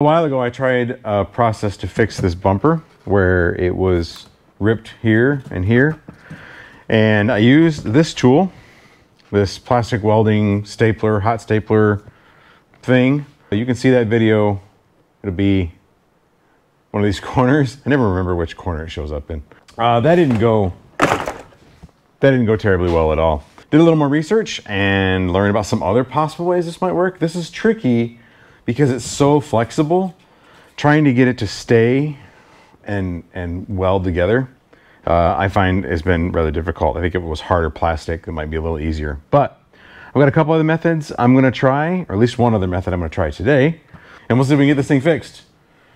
A while ago, I tried a process to fix this bumper where it was ripped here and here. And I used this tool, this plastic welding stapler, hot stapler thing. You can see that video. It'll be one of these corners. I never remember which corner it shows up in. Uh, that didn't go, that didn't go terribly well at all. Did a little more research and learned about some other possible ways this might work. This is tricky because it's so flexible, trying to get it to stay and, and weld together, uh, I find has been rather difficult. I think if it was harder plastic, it might be a little easier. But I've got a couple other methods I'm gonna try, or at least one other method I'm gonna try today, and we'll see if we can get this thing fixed.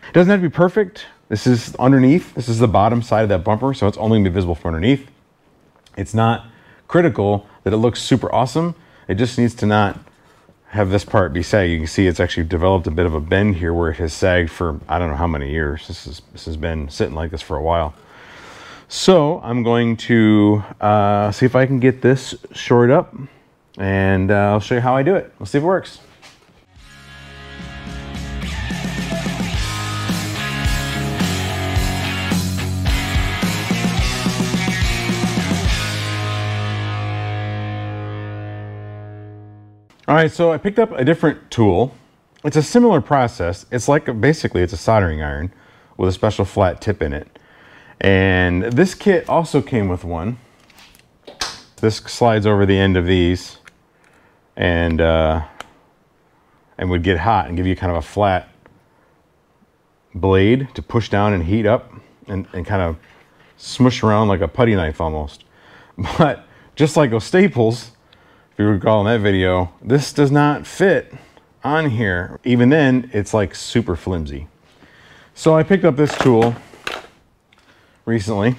It doesn't have to be perfect. This is underneath. This is the bottom side of that bumper, so it's only gonna be visible from underneath. It's not critical that it looks super awesome. It just needs to not have this part be sag. You can see it's actually developed a bit of a bend here where it has sagged for I don't know how many years. This, is, this has been sitting like this for a while. So I'm going to uh, see if I can get this shored up and uh, I'll show you how I do it. Let's see if it works. All right, so I picked up a different tool. It's a similar process. It's like a, basically it's a soldering iron with a special flat tip in it. And this kit also came with one. This slides over the end of these and uh, and would get hot and give you kind of a flat blade to push down and heat up and, and kind of smush around like a putty knife almost. But just like those staples, if you recall in that video, this does not fit on here. Even then, it's like super flimsy. So I picked up this tool recently,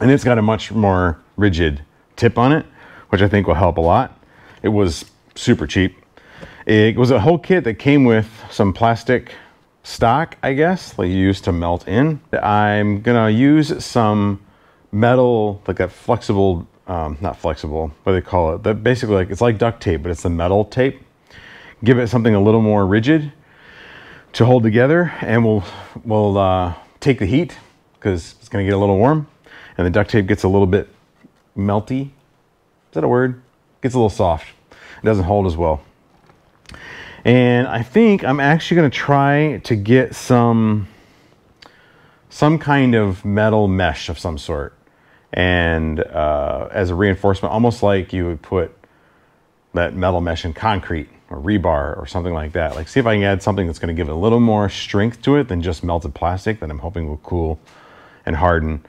and it's got a much more rigid tip on it, which I think will help a lot. It was super cheap. It was a whole kit that came with some plastic stock, I guess, like you use to melt in. I'm gonna use some metal, like a flexible um, not flexible, what they call it. That basically like it's like duct tape, but it's the metal tape. Give it something a little more rigid to hold together, and we'll we'll uh, take the heat because it's going to get a little warm, and the duct tape gets a little bit melty. Is that a word? Gets a little soft. It doesn't hold as well. And I think I'm actually going to try to get some some kind of metal mesh of some sort and uh, as a reinforcement, almost like you would put that metal mesh in concrete or rebar or something like that. Like see if I can add something that's going to give a little more strength to it than just melted plastic that I'm hoping will cool and harden.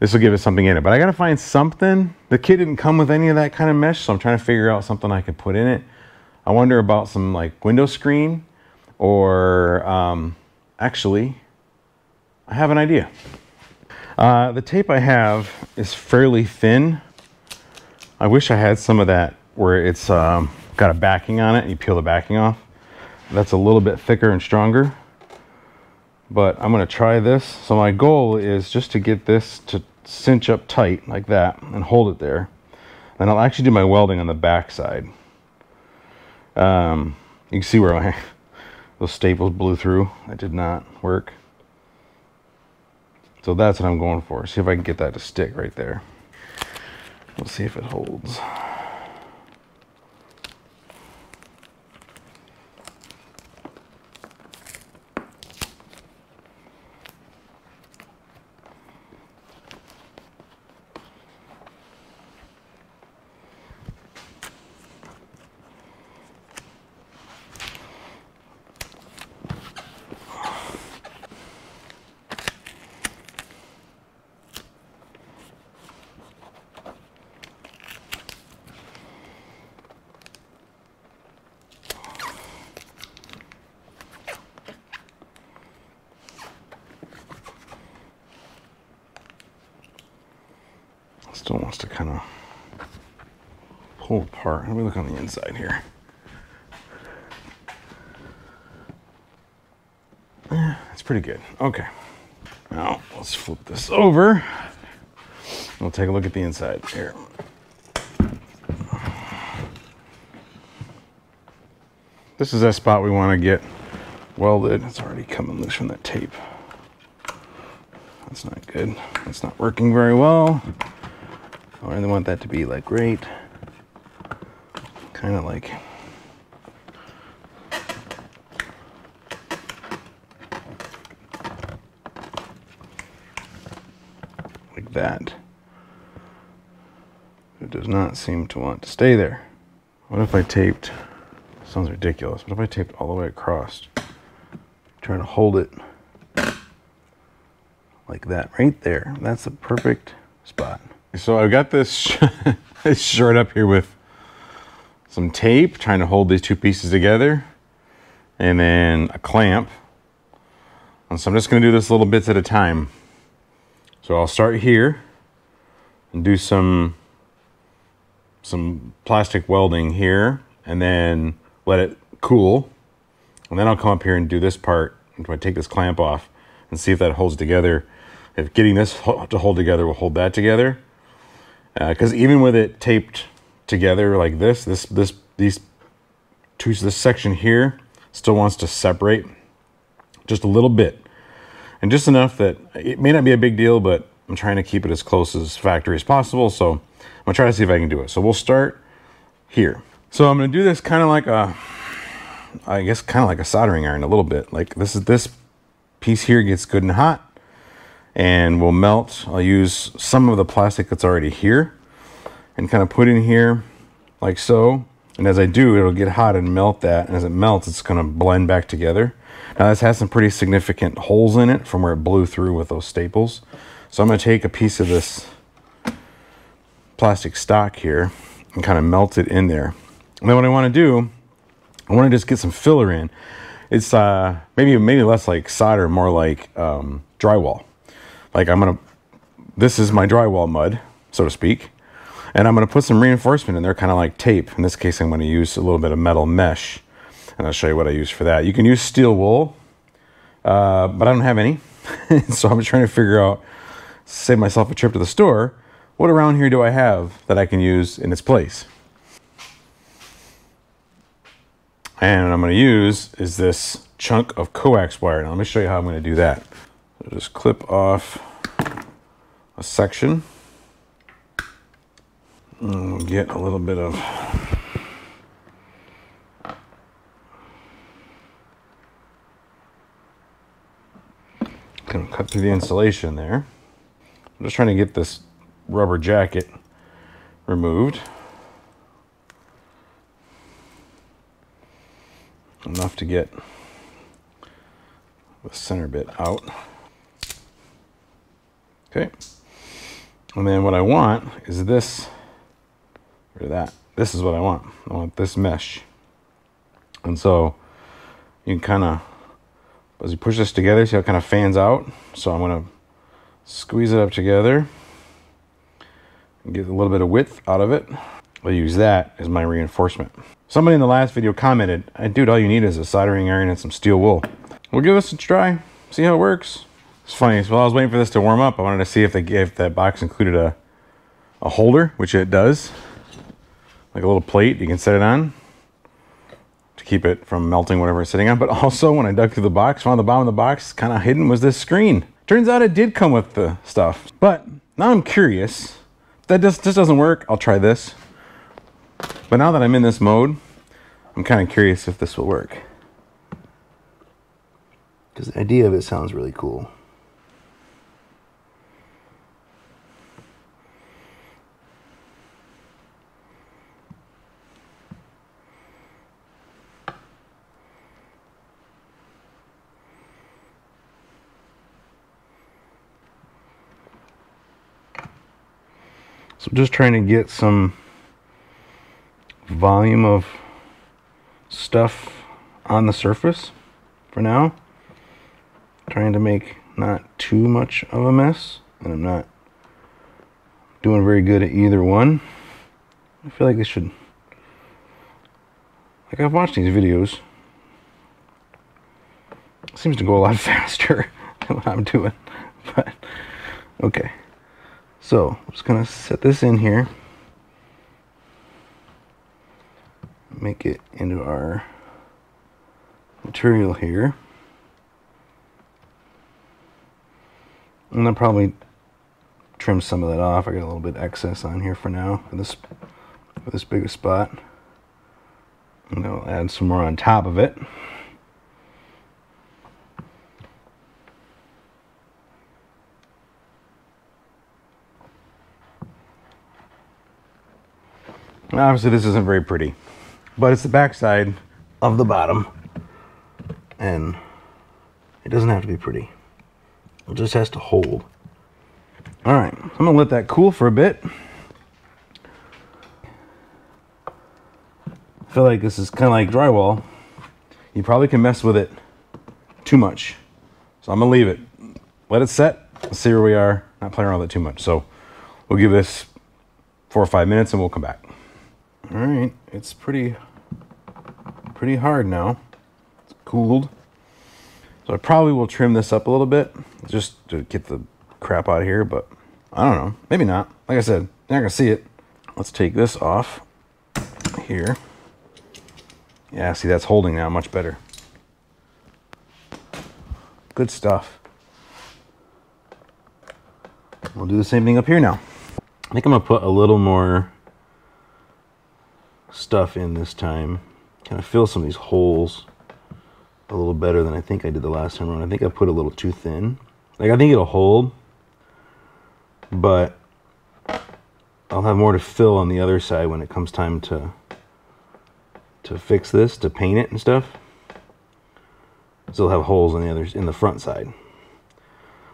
This will give it something in it, but I got to find something. The kit didn't come with any of that kind of mesh, so I'm trying to figure out something I could put in it. I wonder about some like window screen or um, actually, I have an idea. Uh, the tape I have is fairly thin. I wish I had some of that where it's um, got a backing on it and you peel the backing off. That's a little bit thicker and stronger. But I'm gonna try this. So my goal is just to get this to cinch up tight like that and hold it there. And I'll actually do my welding on the back side. Um, you can see where my those staples blew through. That did not work. So that's what I'm going for. See if I can get that to stick right there. Let's see if it holds. Still wants to kind of pull apart. Let me look on the inside here. Yeah, it's pretty good. Okay. Now let's flip this over. We'll take a look at the inside here. This is that spot we want to get welded. It's already coming loose from that tape. That's not good. That's not working very well. I really want that to be like right, kind of like like that. It does not seem to want to stay there. What if I taped, sounds ridiculous, what if I taped all the way across? trying to hold it like that right there. That's the perfect spot. So I've got this, this short up here with some tape, trying to hold these two pieces together, and then a clamp. And so I'm just gonna do this little bits at a time. So I'll start here and do some some plastic welding here and then let it cool. And then I'll come up here and do this part. If I take this clamp off and see if that holds together. If getting this to hold together will hold that together. Because uh, even with it taped together like this, this, this, these two, this section here still wants to separate just a little bit. And just enough that it may not be a big deal, but I'm trying to keep it as close as factory as possible. So I'm gonna try to see if I can do it. So we'll start here. So I'm gonna do this kind of like a, I guess kind of like a soldering iron a little bit. Like this is this piece here gets good and hot and will melt. I'll use some of the plastic that's already here and kind of put in here like so. And as I do, it'll get hot and melt that. And as it melts, it's gonna blend back together. Now this has some pretty significant holes in it from where it blew through with those staples. So I'm going to take a piece of this plastic stock here and kind of melt it in there. And then what I want to do, I want to just get some filler in. It's uh, maybe maybe less like solder, more like um, drywall. Like I'm to, this is my drywall mud, so to speak. And I'm to put some reinforcement in there, kind of like tape. In this case, I'm to use a little bit of metal mesh. And I'll show you what I use for that. You can use steel wool, uh, but I don't have any. so I'm trying to figure out save myself a trip to the store, what around here do I have that I can use in its place? And what I'm to use is this chunk of coax wire. Now let me show you how I'm to do that. So just clip off a section. And we'll get a little bit of to cut through the insulation there. I'm just trying to get this rubber jacket removed. Enough to get the center bit out. Okay. And then what I want is this, or that. This is what I want. I want this mesh. And so you can kind of, as you push this together, see how it kind of fans out? So I'm going to squeeze it up together and get a little bit of width out of it. I'll use that as my reinforcement. Somebody in the last video commented, dude, all you need is a soldering iron and some steel wool. We'll give this a try, see how it works. It's funny, so while I was waiting for this to warm up, I wanted to see if, they, if that box included a, a holder, which it does. Like a little plate you can set it on to keep it from melting whatever it's sitting on. But also when I dug through the box, found the bottom of the box kind of hidden was this screen. Turns out it did come with the stuff. But now I'm curious. If that just, this doesn't work, I'll try this. But now that I'm in this mode, I'm kind of curious if this will work. Because the idea of it sounds really cool. So just trying to get some volume of stuff on the surface for now. Trying to make not too much of a mess. And I'm not doing very good at either one. I feel like this should... Like I've watched these videos. It seems to go a lot faster than what I'm doing. But, okay. So I'm just gonna set this in here. Make it into our material here. And I'll probably trim some of that off. I got a little bit excess on here for now for this for this bigger spot. And I'll add some more on top of it. Obviously this isn't very pretty, but it's the backside of the bottom and it doesn't have to be pretty. It just has to hold. All right, I'm gonna let that cool for a bit. I feel like this is kind of like drywall. You probably can mess with it too much. So I'm gonna leave it. Let it set. Let's see where we are. Not playing around with it too much. So we'll give this four or five minutes and we'll come back. All right, it's pretty, pretty hard now. It's cooled. So I probably will trim this up a little bit just to get the crap out of here, but I don't know. Maybe not. Like I said, you're not gonna see it. Let's take this off here. Yeah, see that's holding now much better. Good stuff. We'll do the same thing up here now. I think I'm gonna put a little more stuff in this time. Kind of fill some of these holes a little better than I think I did the last time around. I think I put a little too thin. Like I think it'll hold, but I'll have more to fill on the other side when it comes time to to fix this, to paint it and stuff. Still have holes in the others in the front side.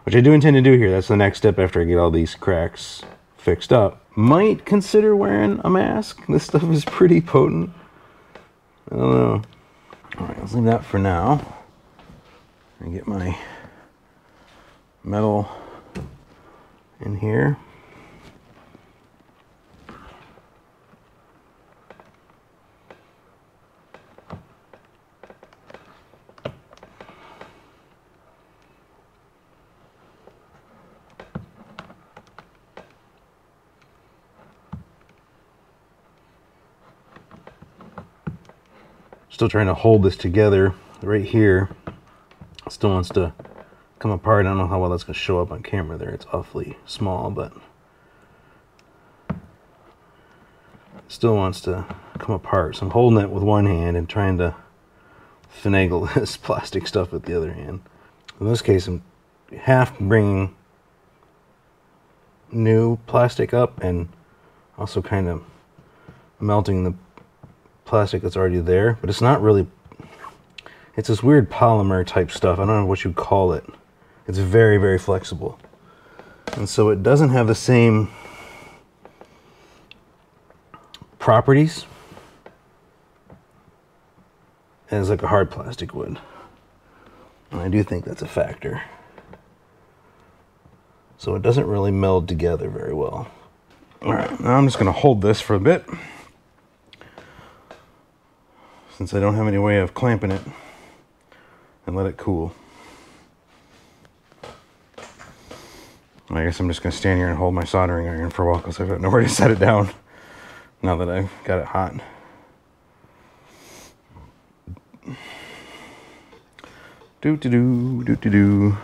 Which I do intend to do here. That's the next step after I get all these cracks fixed up. Might consider wearing a mask. This stuff is pretty potent. I don't know. All right, let's leave that for now. And get my metal in here. Still trying to hold this together right here. Still wants to come apart. I don't know how well that's going to show up on camera there. It's awfully small, but still wants to come apart. So I'm holding it with one hand and trying to finagle this plastic stuff with the other hand. In this case, I'm half bringing new plastic up and also kind of melting the plastic that's already there, but it's not really, it's this weird polymer type stuff. I don't know what you'd call it. It's very, very flexible. And so it doesn't have the same properties as like a hard plastic would. And I do think that's a factor. So it doesn't really meld together very well. All right, now I'm just gonna hold this for a bit since I don't have any way of clamping it and let it cool. I guess I'm just gonna stand here and hold my soldering iron for a while because I've got nowhere to set it down now that I've got it hot. Do do do do do do.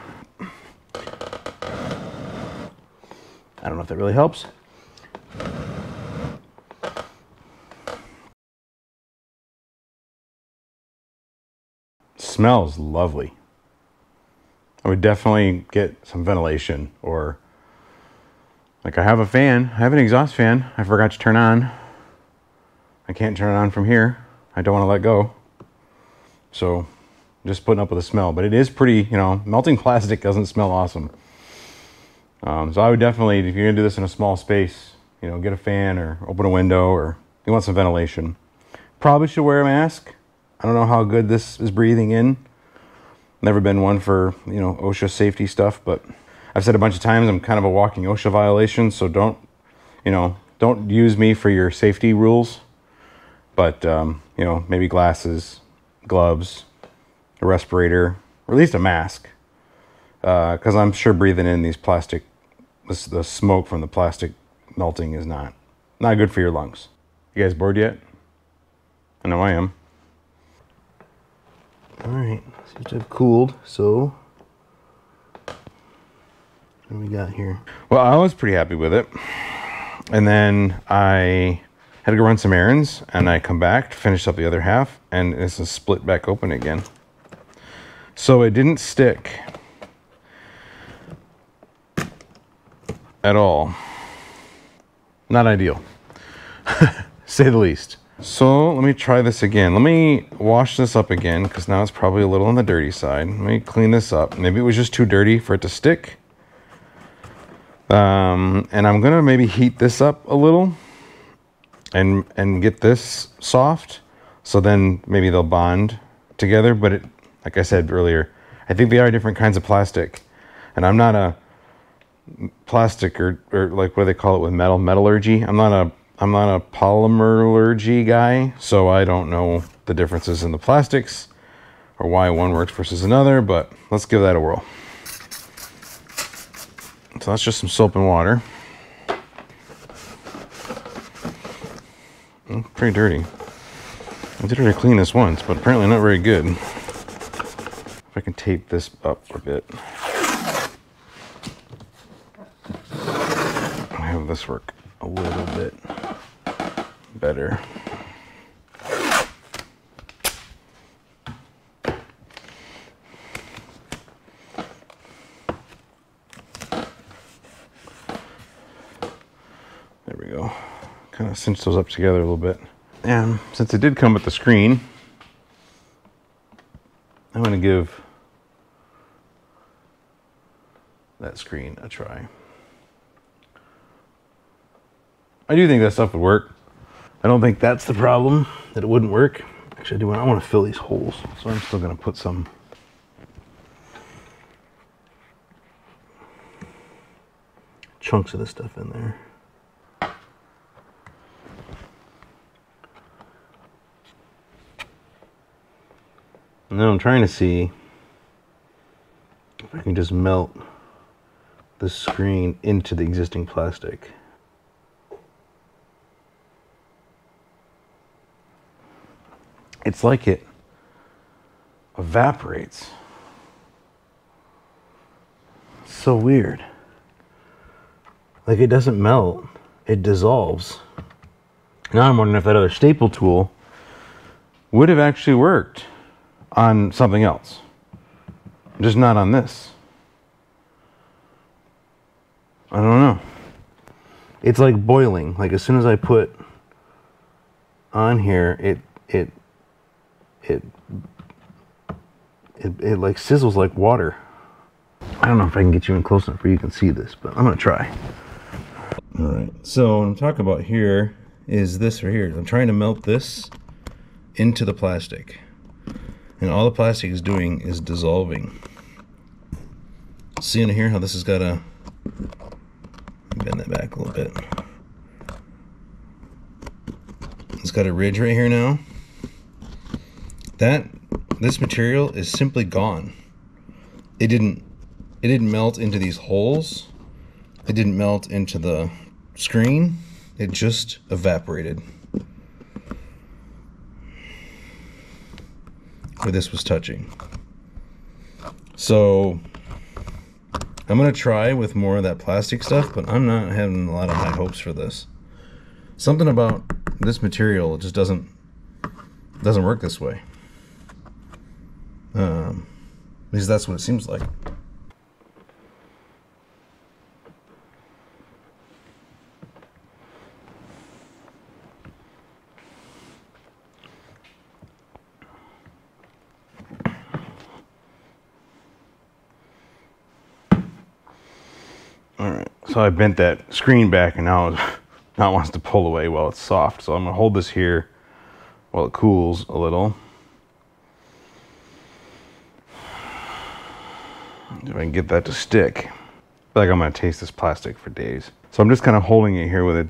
I don't know if that really helps. Smells lovely. I would definitely get some ventilation or like I have a fan, I have an exhaust fan I forgot to turn on. I can't turn it on from here. I don't want to let go. So just putting up with the smell, but it is pretty, you know, melting plastic doesn't smell awesome. Um, so I would definitely, if you're gonna do this in a small space, you know, get a fan or open a window or you want some ventilation. Probably should wear a mask. I don't know how good this is breathing in. Never been one for, you know, OSHA safety stuff, but I've said a bunch of times I'm kind of a walking OSHA violation, so don't, you know, don't use me for your safety rules. But, um, you know, maybe glasses, gloves, a respirator, or at least a mask. Because uh, I'm sure breathing in these plastic, this, the smoke from the plastic melting is not, not good for your lungs. You guys bored yet? I know I am. All right, seems to have cooled. So What do we got here? Well, I was pretty happy with it. And then I had to go run some errands and I come back to finish up the other half and it's a split back open again. So it didn't stick at all. Not ideal, say the least. So let me try this again. Let me wash this up again because now it's probably a little on the dirty side. Let me clean this up. Maybe it was just too dirty for it to stick. Um, and I'm gonna maybe heat this up a little and and get this soft. So then maybe they'll bond together. But it, like I said earlier, I think they are different kinds of plastic, and I'm not a plastic or, or like what do they call it with metal metallurgy. I'm not a I'm not a polymerology guy, so I don't know the differences in the plastics or why one works versus another, but let's give that a whirl. So that's just some soap and water. Mm, pretty dirty. I did already clean this once, but apparently not very good. If I can tape this up a bit. I have this work a little bit better. There we go. Kind of cinch those up together a little bit. And since it did come with the screen, I'm going to give that screen a try. I do think that stuff would work. I don't think that's the problem, that it wouldn't work. Actually, I do want, I want to fill these holes, so I'm still going to put some chunks of this stuff in there. And then I'm trying to see if I can just melt the screen into the existing plastic. It's like it evaporates. so weird. Like it doesn't melt, it dissolves. Now I'm wondering if that other staple tool would have actually worked on something else, just not on this. I don't know. It's like boiling. Like as soon as I put on here, it it it it, it like sizzles like water. I don't know if I can get you in close enough where you can see this, but I'm gonna try. All right. So what I'm talking about here is this right here. I'm trying to melt this into the plastic. And all the plastic is doing is dissolving. See in here how this has got a bend that back a little bit. It's got a ridge right here now. That this material is simply gone. It didn't it didn't melt into these holes. It didn't melt into the screen. It just evaporated. Where this was touching. So I'm gonna try with more of that plastic stuff, but I'm not having a lot of high hopes for this. Something about this material just doesn't doesn't work this way. Um, at least that's what it seems like. All right, so I bent that screen back and now it now wants to pull away while it's soft. So I'm gonna hold this here while it cools a little. If I can get that to stick. I feel like I'm gonna taste this plastic for days. So I'm just kind of holding it here with a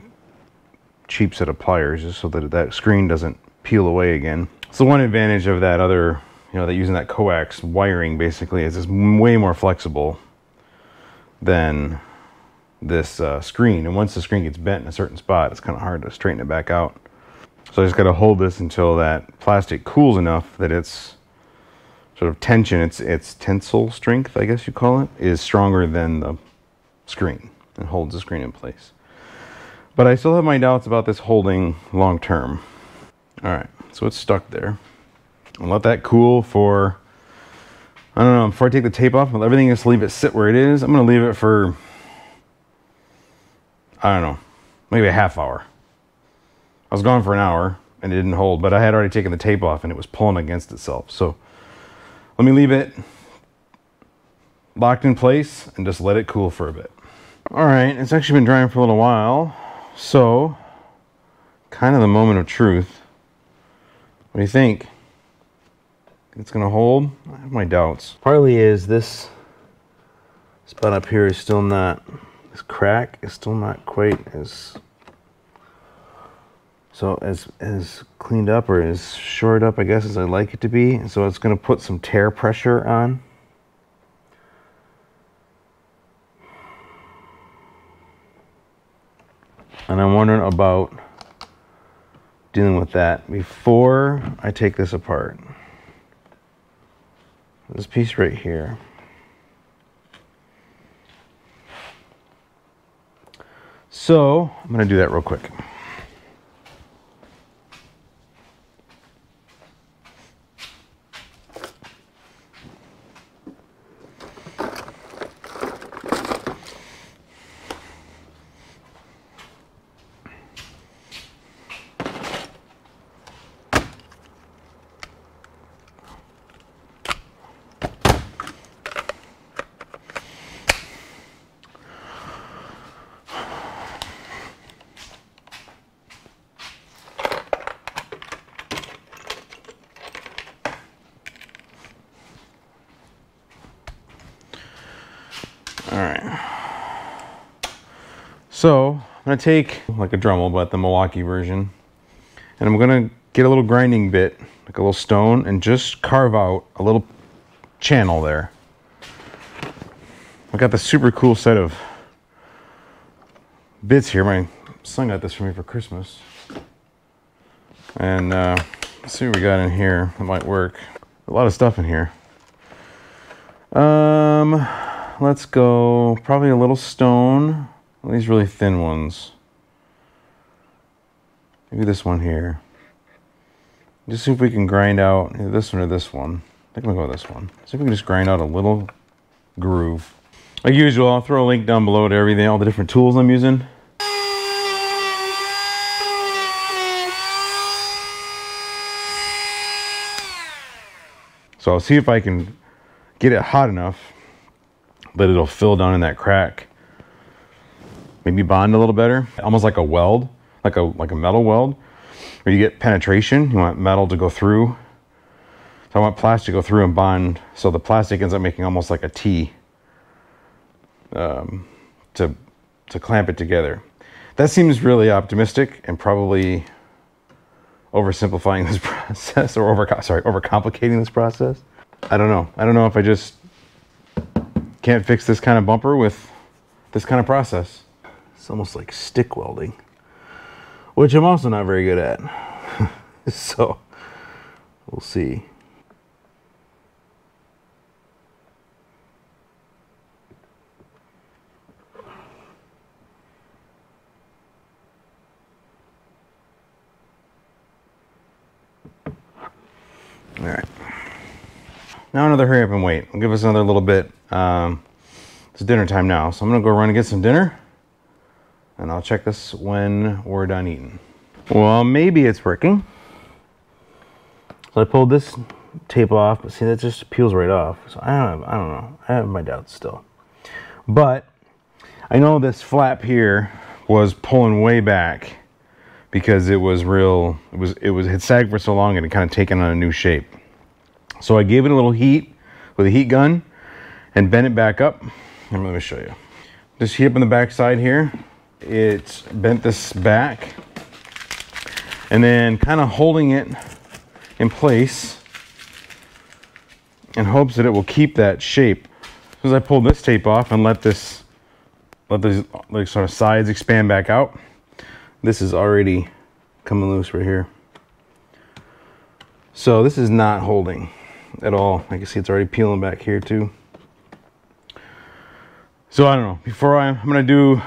cheap set of pliers just so that that screen doesn't peel away again. So one advantage of that other, you know, that using that coax wiring basically is it's way more flexible than this uh, screen. And once the screen gets bent in a certain spot, it's kind of hard to straighten it back out. So I just got to hold this until that plastic cools enough that it's sort of tension, its its tensile strength, I guess you call it, is stronger than the screen and holds the screen in place. But I still have my doubts about this holding long term. All right, so it's stuck there. I'll let that cool for, I don't know, before I take the tape off, everything just leave it sit where it is. I'm gonna leave it for, I don't know, maybe a half hour. I was gone for an hour and it didn't hold, but I had already taken the tape off and it was pulling against itself. So let me leave it locked in place and just let it cool for a bit. All right, it's actually been drying for a little while. So, kind of the moment of truth. What do you think? It's gonna hold? I have my doubts. Partly is this spot up here is still not, this crack is still not quite as, so as, as cleaned up or as shored up, I guess, as I like it to be. So it's gonna put some tear pressure on. And I'm wondering about dealing with that before I take this apart. This piece right here. So I'm going to do that real quick. So I'm gonna take like a Dremel, but the Milwaukee version, and I'm gonna get a little grinding bit, like a little stone, and just carve out a little channel there. I got the super cool set of bits here. My son got this for me for Christmas. And uh, let's see what we got in here that might work. A lot of stuff in here. Um, let's go probably a little stone. These really thin ones. Maybe this one here. Just see if we can grind out this one or this one. I think we'll go with this one. See if we can just grind out a little groove. Like usual, I'll throw a link down below to everything, all the different tools I'm using. So I'll see if I can get it hot enough that it'll fill down in that crack. Maybe bond a little better, almost like a weld, like a like a metal weld, where you get penetration. You want metal to go through. So I want plastic to go through and bond, so the plastic ends up making almost like a T um, to to clamp it together. That seems really optimistic and probably oversimplifying this process or over sorry overcomplicating this process. I don't know. I don't know if I just can't fix this kind of bumper with this kind of process. It's almost like stick welding, which I'm also not very good at. so we'll see. All right. Now another hurry up and wait. Give us another little bit. Um, it's dinner time now, so I'm gonna go run and get some dinner, and I'll check this when we're done eating. Well, maybe it's working. So I pulled this tape off, but see that just peels right off. So I don't have, I don't know. I have my doubts still. But I know this flap here was pulling way back because it was real it was it was had sagged for so long and it kind of taken on a new shape. So I gave it a little heat with a heat gun and bent it back up. And let me show you. Just heat up on the back side here. It's bent this back and then kind of holding it in place in hopes that it will keep that shape. As I pull this tape off and let this, let these like sort of sides expand back out, this is already coming loose right here. So this is not holding at all. I can see it's already peeling back here too. So I don't know. Before I, I'm gonna do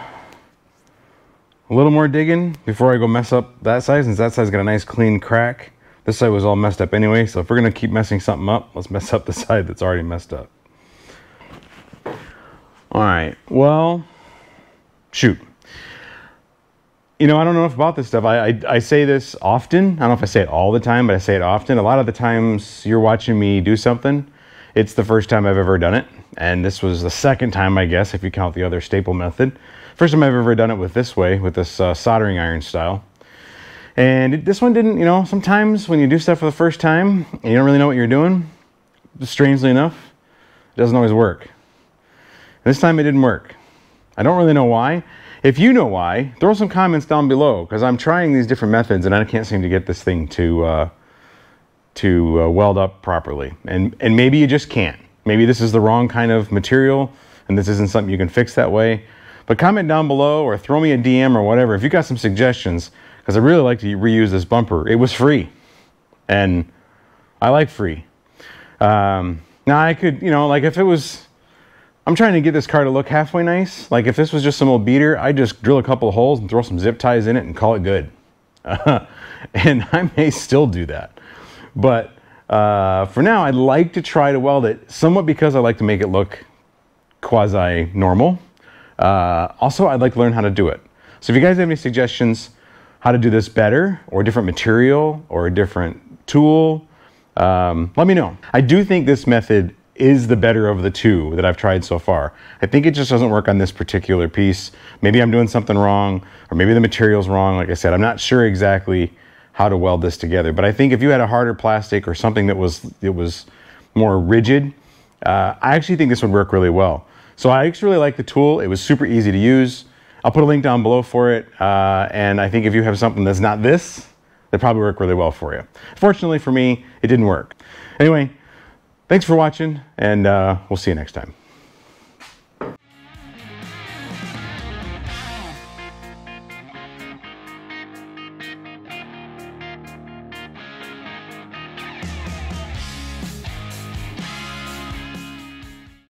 a little more digging before I go mess up that side, since that side's got a nice clean crack. This side was all messed up anyway, so if we're gonna keep messing something up, let's mess up the side that's already messed up. All right, well, shoot. You know, I don't know enough about this stuff. I, I, I, say this often. I don't know if I say it all the time, but I say it often. A lot of the times you're watching me do something, it's the first time I've ever done it. And this was the second time, I guess, if you count the other staple method. First time I've ever done it with this way, with this uh, soldering iron style. And it, this one didn't, you know, sometimes when you do stuff for the first time you don't really know what you're doing, strangely enough, it doesn't always work. And this time it didn't work. I don't really know why. If you know why, throw some comments down below because I'm trying these different methods and I can't seem to get this thing to uh, to uh, weld up properly. And and maybe you just can't. Maybe this is the wrong kind of material and this isn't something you can fix that way. But comment down below or throw me a DM or whatever if you got some suggestions because I really like to reuse this bumper. It was free, and I like free. Um, now I could, you know, like if it was, I'm trying to get this car to look halfway nice. Like if this was just some old beater, I'd just drill a couple of holes and throw some zip ties in it and call it good. Uh, and I may still do that, but uh, for now, I'd like to try to weld it somewhat because I like to make it look quasi normal. Uh, also, I'd like to learn how to do it. So if you guys have any suggestions how to do this better or a different material or a different tool, um, let me know. I do think this method is the better of the two that I've tried so far. I think it just doesn't work on this particular piece. Maybe I'm doing something wrong or maybe the material's wrong. Like I said, I'm not sure exactly how to weld this together. But I think if you had a harder plastic or something that was, it was more rigid, uh, I actually think this would work really well. So I actually really like the tool. It was super easy to use. I'll put a link down below for it. Uh, and I think if you have something that's not this, they probably work really well for you. Fortunately for me, it didn't work. Anyway, thanks for watching, and uh, we'll see you next time.